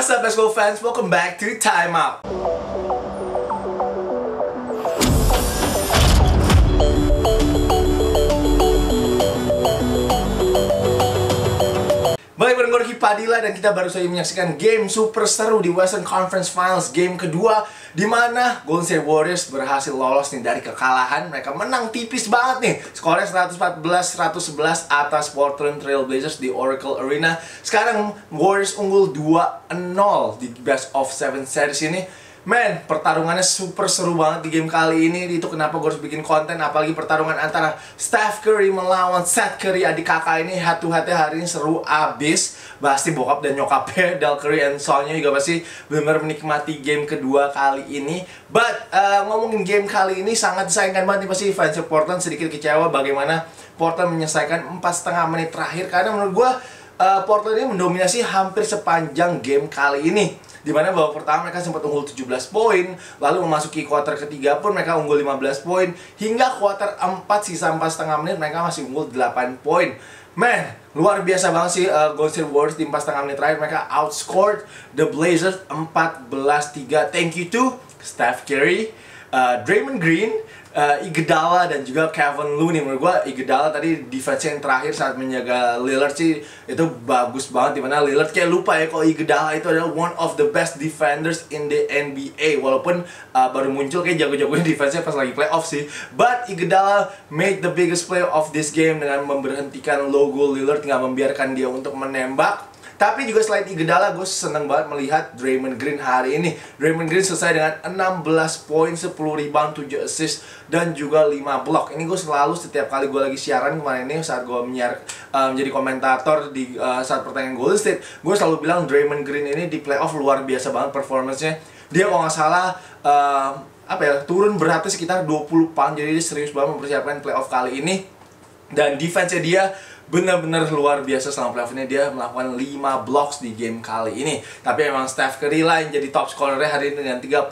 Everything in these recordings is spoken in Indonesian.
What's up basketball fans? Welcome back to Time Out. Balik bareng gue Padilla dan kita baru saja menyaksikan game super seru di Western Conference Finals game kedua di mana Golden State Warriors berhasil lolos nih dari kekalahan. Mereka menang tipis banget nih. Skornya 114-111 atas Portland Trail Blazers di Oracle Arena. Sekarang Warriors unggul 2-0 di best of 7 series ini. Men, pertarungannya super seru banget di game kali ini. Itu kenapa gue harus bikin konten Apalagi pertarungan antara Steph Curry melawan Seth Curry. Adik kakak ini head to hari ini seru abis. Pasti bokap dan nyokapnya Del Curry and Sonnya juga pasti benar menikmati game kedua kali ini. But, uh, ngomongin game kali ini sangat disayangkan banget nih. Pasti fans Portland sedikit kecewa bagaimana Portland menyelesaikan 4,5 menit terakhir. Karena menurut gue uh, Portland ini mendominasi hampir sepanjang game kali ini di mana babak pertama mereka sempat unggul 17 poin, lalu memasuki kuarter ketiga pun mereka unggul 15 poin, hingga kuarter 4 sisa 4,5 menit mereka masih unggul 8 poin. Man, luar biasa banget sih uh, Golden State Warriors di 4,5 menit terakhir mereka outscored the Blazers 14-3. Thank you to Steph Curry, uh, Draymond Green, uh, Iguodala dan juga Kevin Looney menurut gua Iguodala tadi defense yang terakhir saat menjaga Lillard sih itu bagus banget di mana Lillard kayak lupa ya kalau Iguodala itu adalah one of the best defenders in the NBA walaupun uh, baru muncul kayak jago-jagonya defense-nya pas lagi playoff sih. But Iguodala made the biggest play of this game dengan memberhentikan logo Lillard nggak membiarkan dia untuk menembak tapi juga selain Iguodala, gue seneng banget melihat Draymond Green hari ini. Draymond Green selesai dengan 16 poin, 10 rebound, 7 assist, dan juga 5 block. Ini gue selalu setiap kali gue lagi siaran kemarin ini saat gue menyiar uh, menjadi komentator di uh, saat pertandingan Golden State, gue selalu bilang Draymond Green ini di playoff luar biasa banget performance-nya. Dia kalau nggak salah uh, apa ya turun beratnya sekitar 20 pound jadi dia serius banget mempersiapkan playoff kali ini dan defense-nya dia benar-benar luar biasa selama playoff dia melakukan 5 blocks di game kali ini. Tapi emang Steph Curry lah yang jadi top scorernya hari ini dengan 37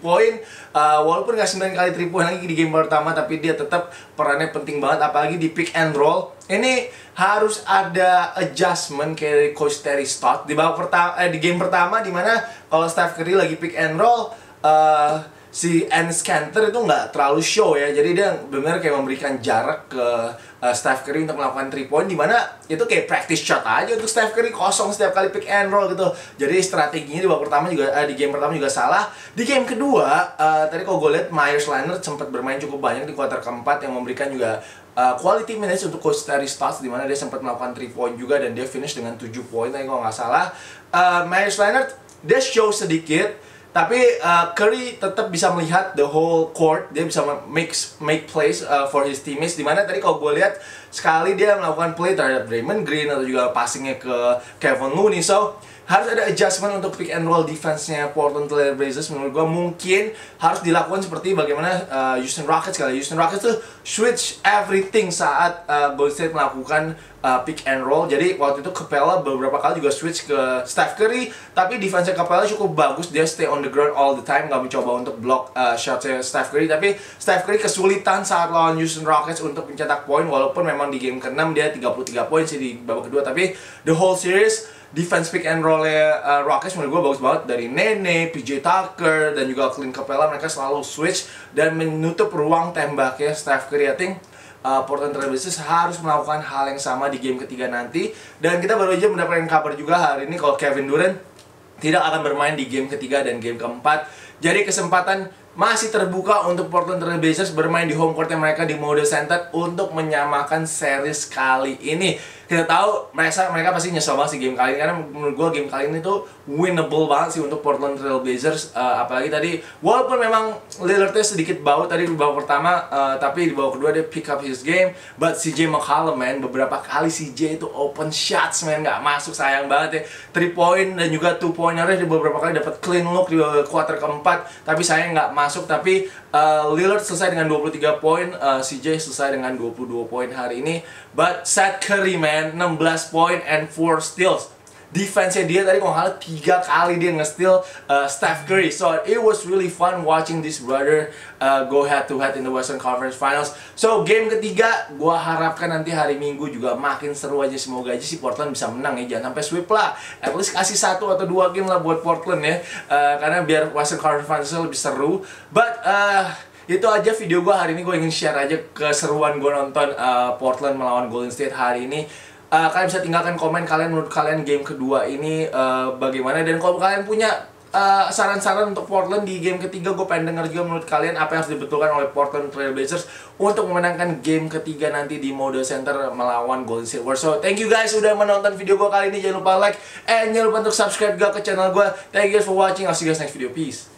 poin. Uh, walaupun gak 9 kali 3 poin lagi di game pertama tapi dia tetap perannya penting banget apalagi di pick and roll. Ini harus ada adjustment kayak coach Terry Stott di babak pertama eh, di game pertama di mana kalau Steph Curry lagi pick and roll uh, si Enes Kanter itu nggak terlalu show ya. Jadi dia benar kayak memberikan jarak ke uh, Steph Curry untuk melakukan 3 point di mana itu kayak practice shot aja untuk Steph Curry kosong setiap kali pick and roll gitu. Jadi strateginya di babak pertama juga uh, di game pertama juga salah. Di game kedua uh, tadi kalau gue lihat Myers Leonard sempat bermain cukup banyak di kuarter keempat yang memberikan juga uh, quality minutes untuk coach Terry Stotts di mana dia sempat melakukan 3 point juga dan dia finish dengan 7 point tadi kalau nggak salah. Uh, Myers Leonard dia show sedikit tapi uh, Curry tetap bisa melihat the whole court. Dia bisa make make plays uh, for his teammates. Di mana tadi kalau gue lihat sekali dia melakukan play terhadap Draymond Green atau juga passingnya ke Kevin Looney. So harus ada adjustment untuk pick and roll defense-nya Portland Trail Blazers menurut gue mungkin harus dilakukan seperti bagaimana uh, Houston Rockets kali. Houston Rockets tuh switch everything saat uh, Golden State melakukan uh, pick and roll. Jadi waktu itu Capella beberapa kali juga switch ke Steph Curry tapi defense Capella cukup bagus. Dia stay on the ground all the time nggak mencoba untuk block uh, shotnya Steph Curry. Tapi Steph Curry kesulitan saat lawan Houston Rockets untuk mencetak poin walaupun memang di game ke-6 dia 33 poin sih di babak kedua. Tapi the whole series defense pick and roll uh, Rockets menurut gue bagus banget. Dari Nene, PJ Tucker dan juga Clint Capella mereka selalu switch dan menutup ruang tembaknya Steph Curry. I think uh, Portland Trail Blazers harus melakukan hal yang sama di game ketiga nanti. Dan kita baru aja mendapatkan kabar juga hari ini kalau Kevin Durant tidak akan bermain di game ketiga dan game keempat. Jadi kesempatan masih terbuka untuk Portland Trail Blazers bermain di home courtnya mereka di mode center untuk menyamakan series kali ini. Kita tahu mereka mereka pasti nyesel banget sih game kali ini karena menurut gue game kali ini tuh winnable banget sih untuk Portland Trail Blazers. Uh, apalagi tadi walaupun memang Lillardnya sedikit bau tadi di babak pertama uh, tapi di babak kedua dia pick up his game. But CJ McCollum man beberapa kali CJ itu open shots man nggak masuk sayang banget ya. 3 point dan juga 2 pointernya di beberapa kali dapat clean look di quarter keempat. Tapi saya nggak masuk masuk tapi uh, Lillard selesai dengan 23 poin, uh, CJ selesai dengan 22 poin hari ini. But Seth Curry man 16 poin and 4 steals. Defense-nya dia tadi kalau nggak tiga kali dia nge-steal uh, Steph Curry. So it was really fun watching this brother uh, go head to head in the Western Conference Finals. So game ketiga, gua harapkan nanti hari Minggu juga makin seru aja. Semoga aja si Portland bisa menang ya, jangan sampai sweep lah. At least kasih satu atau dua game lah buat Portland ya, uh, karena biar Western Conference Finals lebih seru. But uh, itu aja video gue hari ini gue ingin share aja keseruan gue nonton uh, Portland melawan Golden State hari ini uh, kalian bisa tinggalkan komen kalian menurut kalian game kedua ini uh, bagaimana. Dan kalau kalian punya saran-saran uh, untuk Portland di game ketiga gue pengen denger juga menurut kalian apa yang harus dibetulkan oleh Portland Trail Blazers untuk memenangkan game ketiga nanti di mode center melawan Golden State Warriors. So thank you guys sudah menonton video gue kali ini. Jangan lupa like and jangan lupa untuk subscribe juga ke channel gue thank you guys for watching. I'll see you guys next video. Peace